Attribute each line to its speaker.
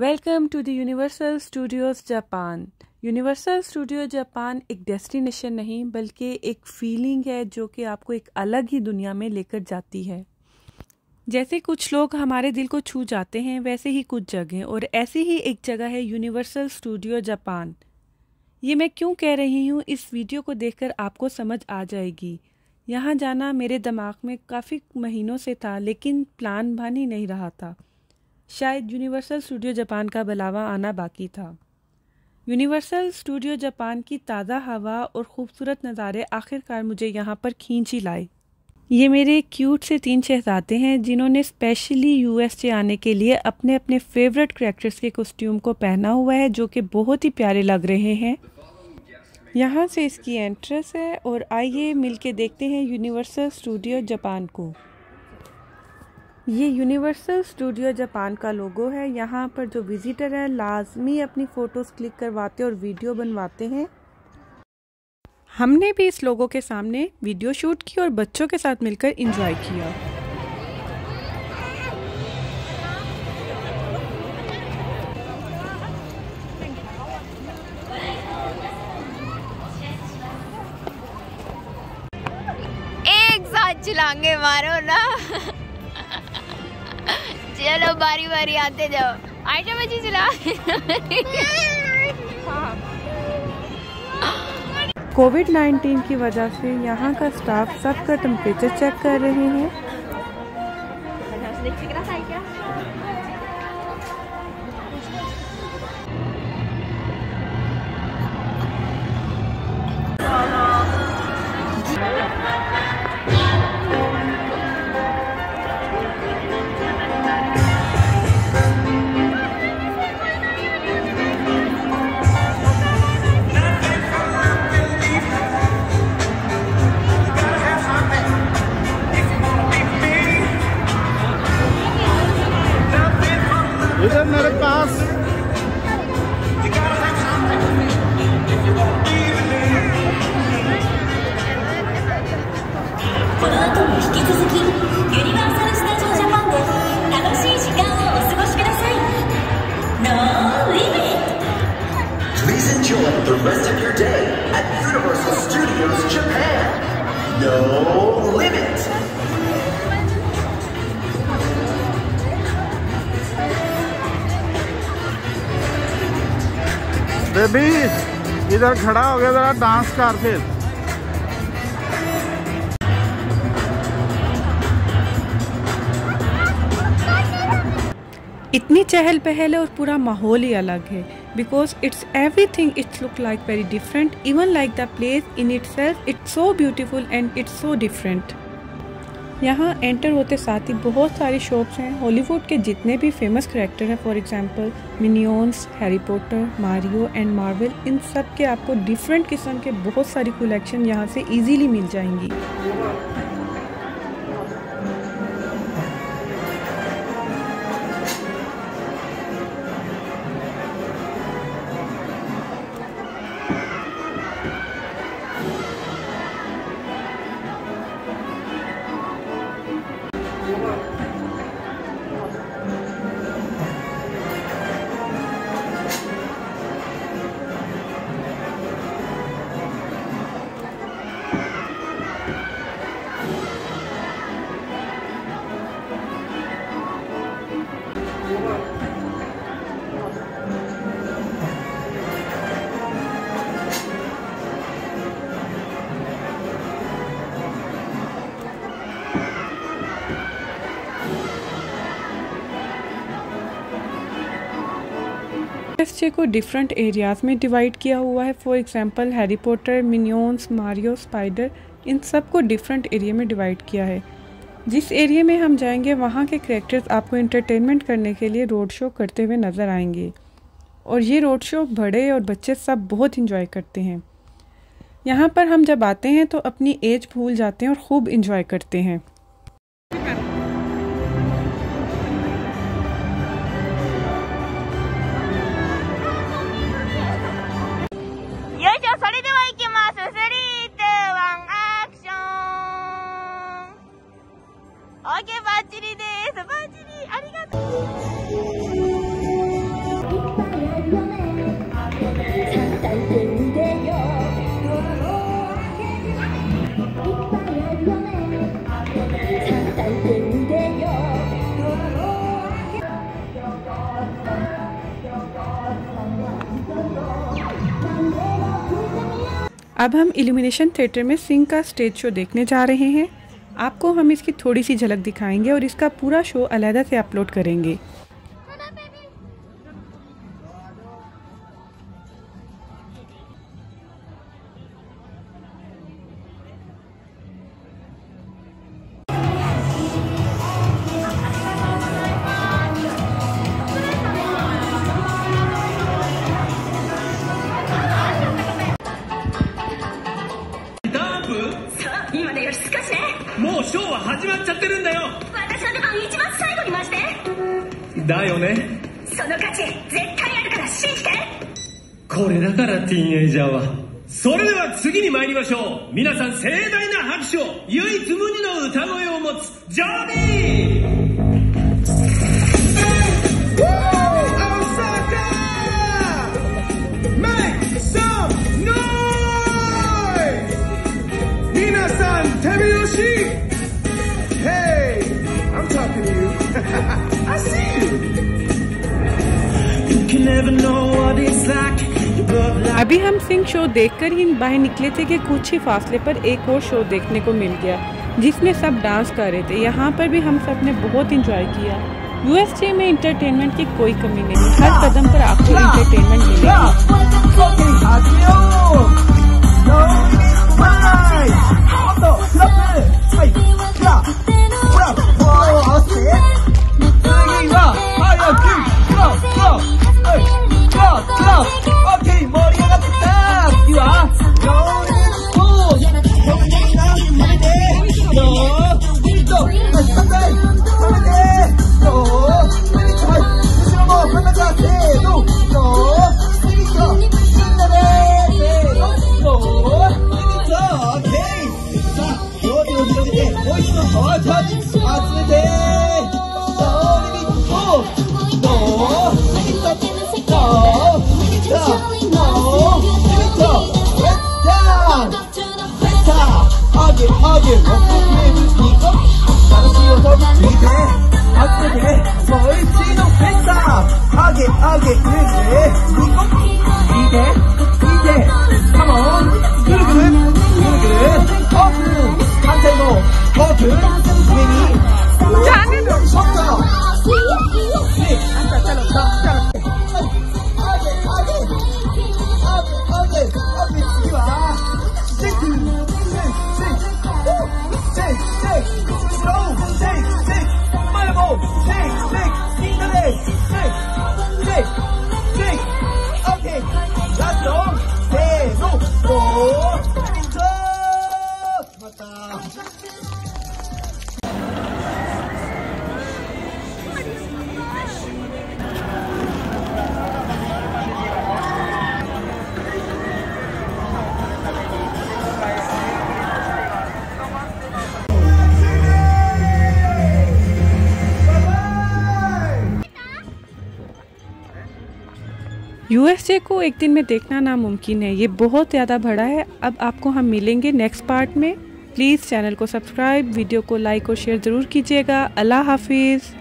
Speaker 1: Welcome to the Universal Studios Japan Universal Studio Japan एक destination नहीं, बल्कि एक फीलिंग है जो कि आपको एक अलग ही दुनिया में लेकर जाती है। जैसे कुछ लोग हमारे दिल को छू जाते हैं, वैसे ही कुछ जगह, और ऐसी ही एक जगह है यूनिवर्सल स्टूडियो जापान ये मैं क्यों कह रही हूँ, इस वीडियो को देखकर आपको समझ आ जाएगी। यहाँ जाना मेरे दिमाग में काफ़ी महीनों से था, लेकिन प्लान बन ही नहीं रहा था। शायद यूनिवर्सल स्टूडियो जापान का बुलावा आना बाकी था। यूनिवर्सल स्टूडियो जापान की ताज़ा हवा और ख़ूबसूरत नज़ारे आखिरकार मुझे यहाँ पर खींच ही लाए। ये मेरे क्यूट से तीन शहजादे हैं, जिन्होंने स्पेशली यूएस से आने के लिए अपने अपने फेवरेट करेक्टर्स के कॉस्ट्यूम को पहना हुआ है, जो कि बहुत ही प्यारे लग रहे हैं। यहाँ से इसकी एंट्रेंस है और आइए मिलके देखते हैं यूनिवर्सल स्टूडियो जापान को। ये यूनिवर्सल स्टूडियो जापान का लोगो है। यहाँ पर जो विजिटर है, लाजमी अपनी फ़ोटोज़ क्लिक करवाते और वीडियो बनवाते हैं। हमने भी इस लोगों के सामने वीडियो शूट की और बच्चों के साथ मिलकर इंजॉय किया।
Speaker 2: एक साथ चलाएँगे मारो ना। चलो बारी बारी आते जाओ। आइटम अच्छी चला
Speaker 1: कोविड 19 की वजह से यहाँ का स्टाफ सबका टेम्परेचर चेक कर रहे हैं।
Speaker 3: इधर
Speaker 4: मेरे पास
Speaker 5: Please enjoy the rest of your day at Universal Studios Japan. No limit.
Speaker 4: Baby
Speaker 3: इधर खड़ा हो गया जरा डांस कर फिर
Speaker 1: इतनी चहल पहल है और पूरा माहौल ही अलग है। Because it's everything it's look like very different even like the place in itself it's so beautiful and it's so different यहाँ एंटर होते साथ ही बहुत सारी शॉप्स हैं। हॉलीवुड के जितने भी फ़ेमस करेक्टर हैं for example minions Harry Potter Mario and Marvel इन सब के आपको डिफरेंट किस्म के बहुत सारी कलेक्शन यहाँ से इजीली मिल जाएँगी। एस को डिफरेंट एरियाज़ में डिवाइड किया हुआ है. For example Harry Potter minions Mario Spider इन सबको डिफरेंट एरिया में डिवाइड किया है. जिस एरिया में हम जाएँगे, वहाँ के करेक्टर्स आपको इंटरटेनमेंट करने के लिए रोड शो करते हुए नज़र आएँगे. और ये रोड शो बड़े और बच्चे सब बहुत इंजॉय करते हैं. यहाँ पर हम जब आते हैं तो अपनी एज भूल जाते हैं और खूब इंजॉय करते हैं. अब हम इल्यूमिनेशन थिएटर में सिंह का स्टेज शो देखने जा रहे हैं। आपको हम इसकी थोड़ी सी झलक दिखाएँगे और इसका पूरा शो अलहदा से अपलोड करेंगे।
Speaker 6: よしかし。ね
Speaker 7: もうショーは始まっちゃってるんだよ。
Speaker 6: 私の出番一番最後に回して。
Speaker 7: だよね。
Speaker 6: その価値絶対あるから信じて。
Speaker 7: これだからティーンエイジャーは。それでは次に参りましょう。皆さん盛大な拍手を。唯一無二の歌声を持つジョーー
Speaker 4: I
Speaker 7: see you. You can never know what it's like.
Speaker 1: अभी हम सिंह शो देखकर ही बाहर निकले थे कि कुछ ही फासले पर एक और शो देखने को मिल गया जिसमें सब डांस कर रहे थे यहाँ पर भी हम सबने बहुत इंजॉय किया यूएसए में इंटरटेनमेंट की कोई कमी नहीं हर कदम पर आपको इंटरटेनमेंट मिलेगी
Speaker 8: Go!
Speaker 1: यूएसए को एक दिन में देखना नामुमकिन है। ये बहुत ज़्यादा बड़ा है। अब आपको हम मिलेंगे नेक्स्ट पार्ट में। प्लीज़ चैनल को सब्सक्राइब वीडियो को लाइक और शेयर ज़रूर कीजिएगा। अल्लाह हाफिज़।